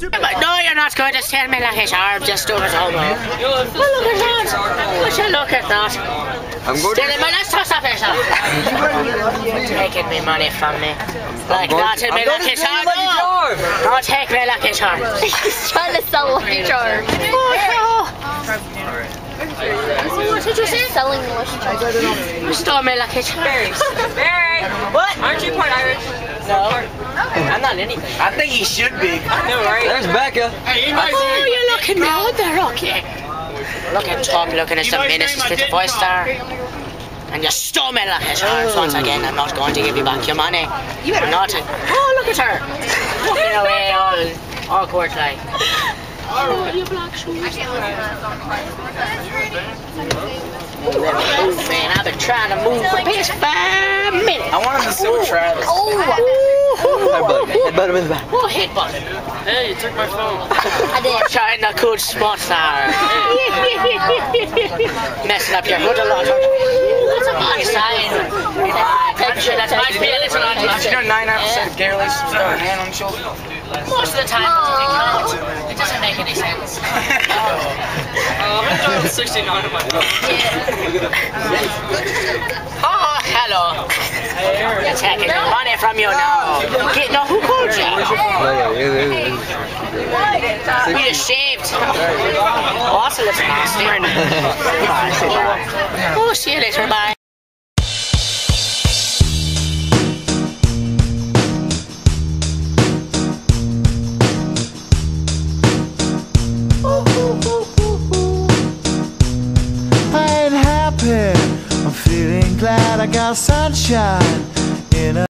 But no, you're not going to tell me like it's arm, just do it homo. Well, look at that. Would you look at that? I'm going Tell him, let's toss up yourself. Taking me money from me. Like that, tell me like oh, it's arm. Don't take me like it's arm. He's trying to sell Lucky Charms. What did you say? Selling Lucky Charms. You me like it's arm. Berry, What? aren't you part Irish? No. I'm not anything. I think he should be. I know, right? There's Becca. Oh, you're looking round there, okay. Looking top, looking as the minister with the voice there. And you stole me like his arms once again. I'm not going to give you back your money. You better not. Oh, look at her. Looking away all awkward like. Oh, you black shoes. Move, man. I've been trying to move for the past five minutes. I want him to sit with Travis. Oh, Headbutt him in the back. oh, hit button. Hey, you took my phone. I did. Trying a good spot there. Messing up your hood a lot. That's a bad sign. Picture that might be a little on You know, 99% of gay relationships got a hand on the shoulder. Most of the time, it. It doesn't make any sense. Uh, I'm gonna dial 69 on my phone. Oh, hello. You're taking the money from you now. Get, no, who called you? We just shaved. Oh, that's a little nasty. Oh, see you later, bye. I got sunshine